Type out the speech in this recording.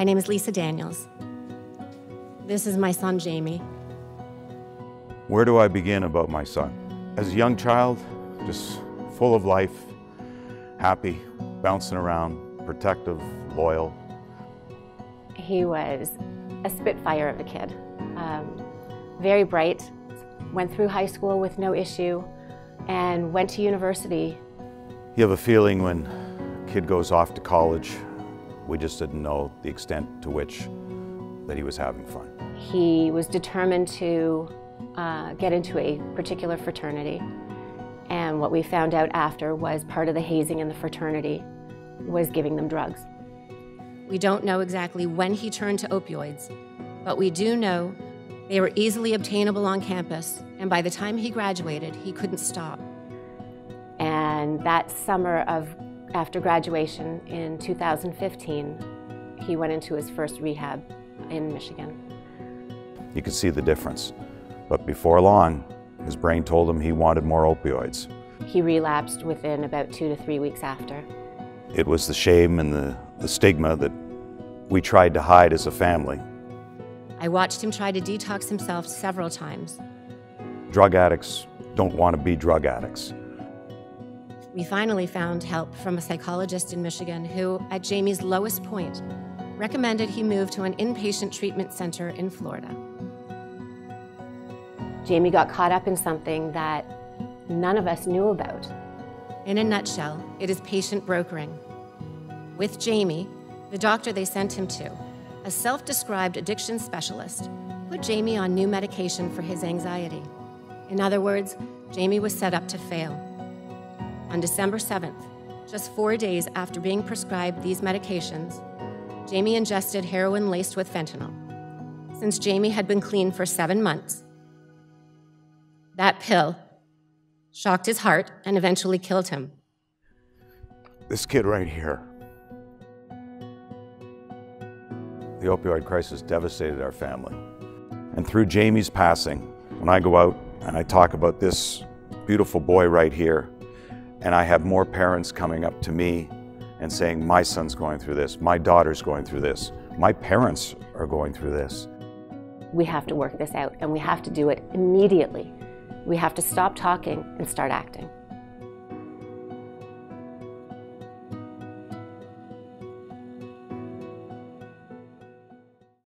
My name is Lisa Daniels. This is my son, Jamie. Where do I begin about my son? As a young child, just full of life, happy, bouncing around, protective, loyal. He was a spitfire of a kid. Um, very bright, went through high school with no issue, and went to university. You have a feeling when a kid goes off to college, we just didn't know the extent to which that he was having fun. He was determined to uh, get into a particular fraternity. And what we found out after was part of the hazing in the fraternity was giving them drugs. We don't know exactly when he turned to opioids, but we do know they were easily obtainable on campus, and by the time he graduated, he couldn't stop. And that summer of after graduation in 2015, he went into his first rehab in Michigan. You could see the difference. But before long, his brain told him he wanted more opioids. He relapsed within about two to three weeks after. It was the shame and the, the stigma that we tried to hide as a family. I watched him try to detox himself several times. Drug addicts don't want to be drug addicts. We finally found help from a psychologist in Michigan who, at Jamie's lowest point, recommended he move to an inpatient treatment center in Florida. Jamie got caught up in something that none of us knew about. In a nutshell, it is patient brokering. With Jamie, the doctor they sent him to, a self described addiction specialist, put Jamie on new medication for his anxiety. In other words, Jamie was set up to fail. On December 7th, just four days after being prescribed these medications, Jamie ingested heroin laced with fentanyl. Since Jamie had been clean for seven months, that pill shocked his heart and eventually killed him. This kid right here the opioid crisis devastated our family. And through Jamie's passing, when I go out and I talk about this beautiful boy right here, and I have more parents coming up to me and saying, My son's going through this, my daughter's going through this, my parents are going through this. We have to work this out, and we have to do it immediately. We have to stop talking and start acting.